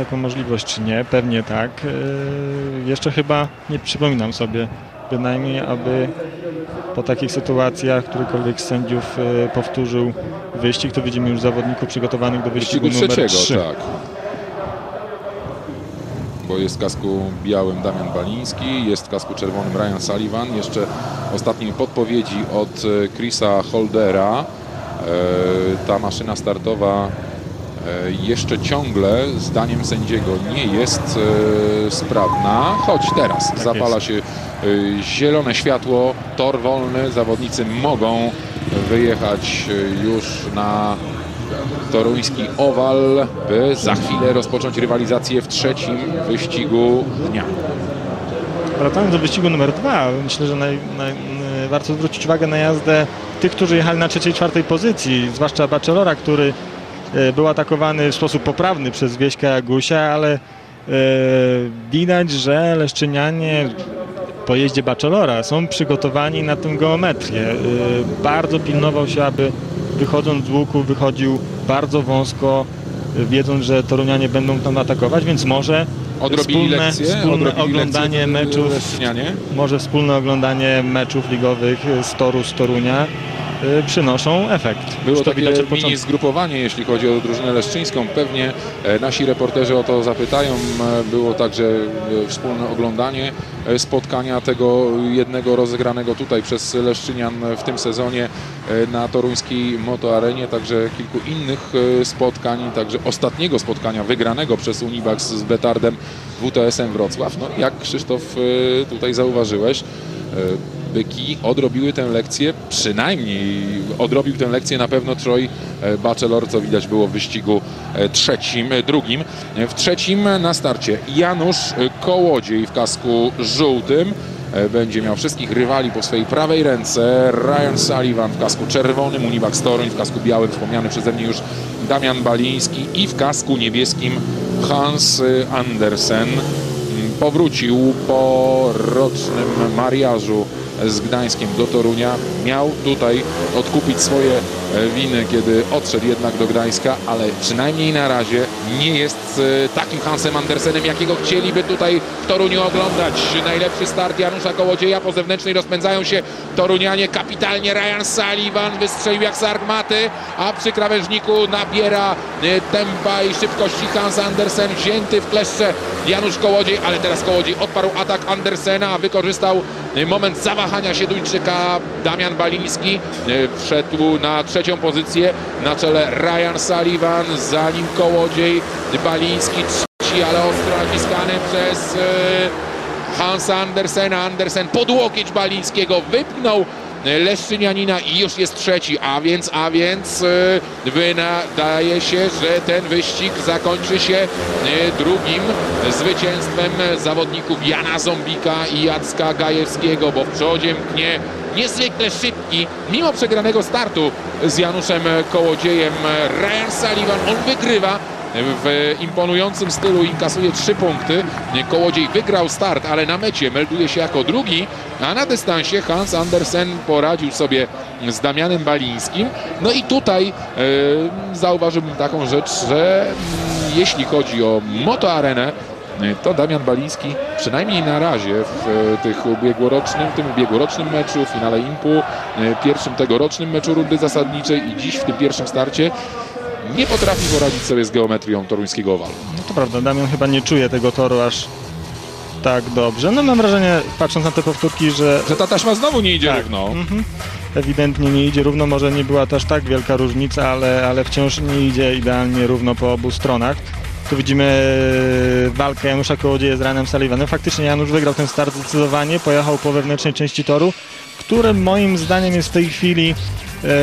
taką możliwość, czy nie? Pewnie tak. Yy, Jeszcze chyba nie przypominam sobie bynajmniej, aby po takich sytuacjach którykolwiek z sędziów yy, powtórzył wyścig, to widzimy już zawodników przygotowanych do wyścigu, wyścigu numer trzeciego, 3. tak. Bo jest w kasku białym Damian Baliński, jest w kasku czerwonym Ryan Sullivan. Jeszcze ostatnie podpowiedzi od e, Chrisa Holdera. E, Ta maszyna startowa e, jeszcze ciągle, zdaniem sędziego, nie jest e, sprawna, choć teraz zapala się e, zielone światło, tor wolny, zawodnicy mogą wyjechać e, już na toruński owal, by za chwilę rozpocząć rywalizację w trzecim wyścigu dnia. Wracając do wyścigu numer dwa, myślę, że naj, naj, warto zwrócić uwagę na jazdę tych, którzy jechali na trzeciej, czwartej pozycji, zwłaszcza Bachelora, który e, był atakowany w sposób poprawny przez Wieśka Jagusia, ale e, widać, że Leszczynianie po jeździe Bachelora są przygotowani na tę geometrię. E, bardzo pilnował się, aby wychodząc z łuku wychodził bardzo wąsko, e, wiedząc, że Torunianie będą tam atakować, więc może Odrobili wspólne, lekcje, wspólne odrobili oglądanie lekcje meczów może wspólne oglądanie meczów ligowych z Toru, z Torunia przynoszą efekt. Było Już to takie widać mini zgrupowanie, jeśli chodzi o drużynę leszczyńską. Pewnie e, nasi reporterzy o to zapytają. E, Było także e, wspólne oglądanie spotkania tego jednego rozegranego tutaj przez Leszczynian w tym sezonie na toruńskiej motoarenie, także kilku innych spotkań, także ostatniego spotkania wygranego przez Unibax z Betardem WTS-em Wrocław. No jak Krzysztof tutaj zauważyłeś, Byki odrobiły tę lekcję, przynajmniej odrobił tę lekcję na pewno Troy e, Bachelor, co widać było w wyścigu e, trzecim, e, drugim. W trzecim na starcie Janusz Kołodziej w kasku żółtym. Będzie miał wszystkich rywali po swojej prawej ręce. Ryan Sullivan w kasku czerwonym, Univac Toruń w kasku białym, wspomniany przeze mnie już Damian Baliński i w kasku niebieskim Hans Andersen powrócił po rocznym mariażu z Gdańskiem do Torunia. Miał tutaj odkupić swoje e, winy, kiedy odszedł jednak do Gdańska, ale przynajmniej na razie nie jest e, takim Hansem Andersenem, jakiego chcieliby tutaj w Toruniu oglądać. Najlepszy start Janusza Kołodzieja po zewnętrznej rozpędzają się Torunianie kapitalnie. Ryan Sullivan wystrzelił jak z armaty, a przy krawężniku nabiera e, tempa i szybkości Hans Andersen wzięty w kleszcze Janusz Kołodziej, ale teraz Kołodziej odparł atak Andersena, wykorzystał e, moment zawahania się Duńczyka Damian Baliński. E, Wszedł na trzecią pozycję na czele Ryan Sullivan, za nim Kołodziej, Baliński trzeci, ale ostro naciskany przez e, Hansa Andersena. Andersen pod łokieć Balińskiego wypchnął Leszczynianina i już jest trzeci, a więc, a więc e, wydaje się, że ten wyścig zakończy się e, drugim zwycięstwem zawodników Jana Zombika i Jacka Gajewskiego, bo w przodzie mknie niezwykle szybki, mimo przegranego startu z Januszem Kołodziejem Ryan Sullivan, on wygrywa w imponującym stylu inkasuje trzy punkty. Kołodziej wygrał start, ale na mecie melduje się jako drugi, a na dystansie Hans Andersen poradził sobie z Damianem Balińskim. No i tutaj e, zauważyłbym taką rzecz, że mm, jeśli chodzi o motoarenę, to Damian Baliński przynajmniej na razie w e, tych ubiegłorocznym, tym ubiegłorocznym meczu, finale Impu, e, pierwszym tegorocznym meczu rundy zasadniczej i dziś w tym pierwszym starcie nie potrafi poradzić sobie z geometrią toruńskiego owalu. No to prawda, Damian chyba nie czuje tego toru aż tak dobrze. No mam wrażenie, patrząc na te powtórki, że Że ta taśma znowu nie idzie Tak. równo. Mhm. ewidentnie nie idzie równo. Może nie była to aż tak wielka różnica, ale, ale wciąż nie idzie idealnie równo po obu stronach. Tu widzimy e, walkę Janusza Kołodzieja z Ryanem Sullivanem. Faktycznie Janusz wygrał ten start zdecydowanie, pojechał po wewnętrznej części toru, który moim zdaniem jest w tej chwili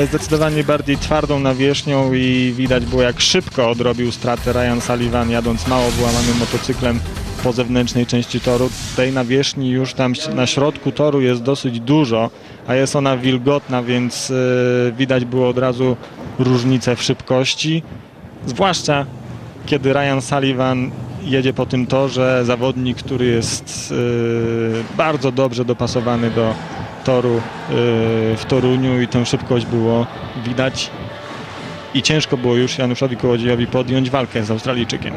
zdecydowanie bardziej twardą nawierzchnią i widać było jak szybko odrobił stratę Ryan Sullivan jadąc mało wyłamanym motocyklem po zewnętrznej części toru. Tej nawierzchni już tam na środku toru jest dosyć dużo, a jest ona wilgotna, więc e, widać było od razu różnicę w szybkości. Zwłaszcza kiedy Ryan Sullivan jedzie po tym torze, zawodnik, który jest e, bardzo dobrze dopasowany do toru e, w Toruniu i tę szybkość było widać i ciężko było już Januszowi Kołodziejowi podjąć walkę z Australijczykiem.